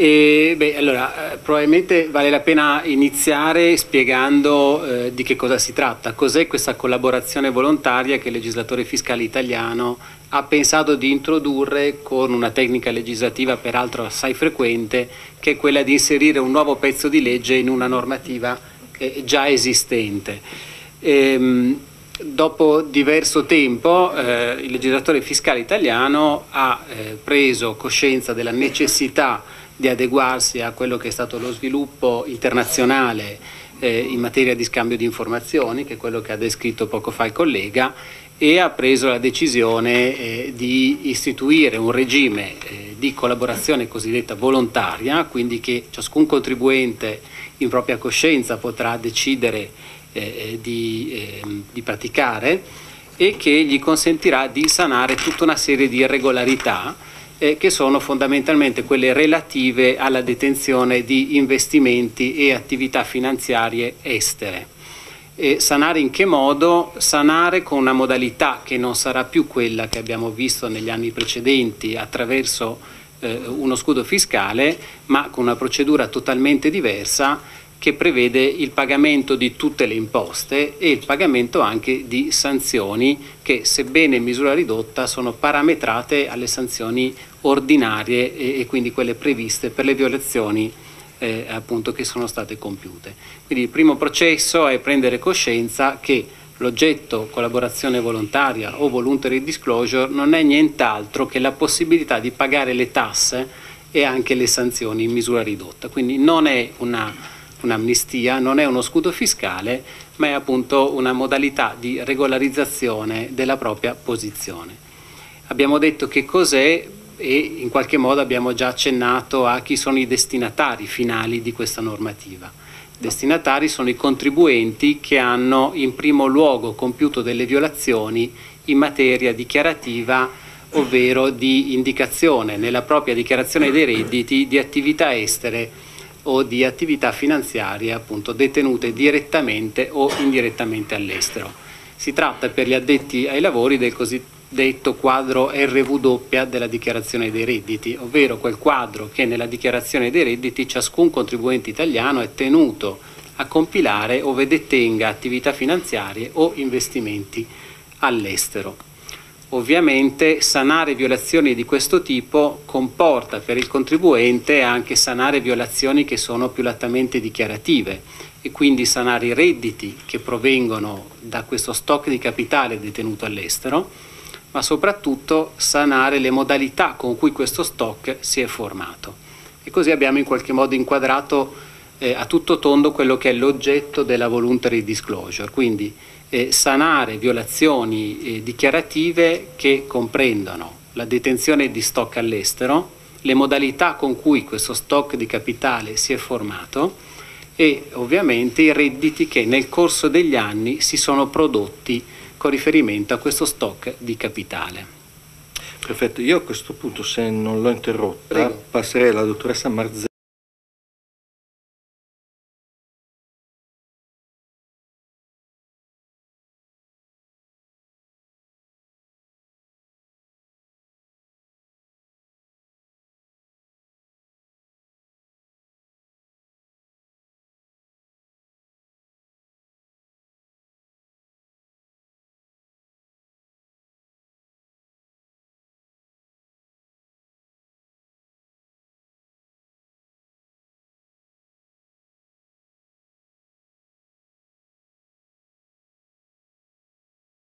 E, beh, allora, eh, probabilmente vale la pena iniziare spiegando eh, di che cosa si tratta, cos'è questa collaborazione volontaria che il legislatore fiscale italiano ha pensato di introdurre con una tecnica legislativa peraltro assai frequente, che è quella di inserire un nuovo pezzo di legge in una normativa eh, già esistente. Ehm, dopo diverso tempo eh, il legislatore fiscale italiano ha eh, preso coscienza della necessità di adeguarsi a quello che è stato lo sviluppo internazionale eh, in materia di scambio di informazioni, che è quello che ha descritto poco fa il collega, e ha preso la decisione eh, di istituire un regime eh, di collaborazione cosiddetta volontaria, quindi che ciascun contribuente in propria coscienza potrà decidere eh, eh, di, ehm, di praticare e che gli consentirà di sanare tutta una serie di irregolarità eh, che sono fondamentalmente quelle relative alla detenzione di investimenti e attività finanziarie estere. E sanare in che modo? Sanare con una modalità che non sarà più quella che abbiamo visto negli anni precedenti attraverso eh, uno scudo fiscale, ma con una procedura totalmente diversa che prevede il pagamento di tutte le imposte e il pagamento anche di sanzioni che sebbene in misura ridotta sono parametrate alle sanzioni ordinarie e, e quindi quelle previste per le violazioni eh, appunto che sono state compiute. Quindi il primo processo è prendere coscienza che l'oggetto collaborazione volontaria o voluntary disclosure non è nient'altro che la possibilità di pagare le tasse e anche le sanzioni in misura ridotta. Quindi non è una un'amnistia, non è uno scudo fiscale, ma è appunto una modalità di regolarizzazione della propria posizione. Abbiamo detto che cos'è e in qualche modo abbiamo già accennato a chi sono i destinatari finali di questa normativa. I destinatari sono i contribuenti che hanno in primo luogo compiuto delle violazioni in materia dichiarativa ovvero di indicazione nella propria dichiarazione dei redditi di attività estere o di attività finanziarie appunto detenute direttamente o indirettamente all'estero. Si tratta per gli addetti ai lavori del cosiddetto quadro RW della dichiarazione dei redditi, ovvero quel quadro che nella dichiarazione dei redditi ciascun contribuente italiano è tenuto a compilare ove detenga attività finanziarie o investimenti all'estero. Ovviamente sanare violazioni di questo tipo comporta per il contribuente anche sanare violazioni che sono più lattamente dichiarative e quindi sanare i redditi che provengono da questo stock di capitale detenuto all'estero, ma soprattutto sanare le modalità con cui questo stock si è formato. E così abbiamo in qualche modo inquadrato eh, a tutto tondo quello che è l'oggetto della voluntary disclosure, quindi eh, sanare violazioni eh, dichiarative che comprendono la detenzione di stock all'estero, le modalità con cui questo stock di capitale si è formato e ovviamente i redditi che nel corso degli anni si sono prodotti con riferimento a questo stock di capitale. Perfetto, io a questo punto se non l'ho interrotta Prego. passerei alla dottoressa Marzella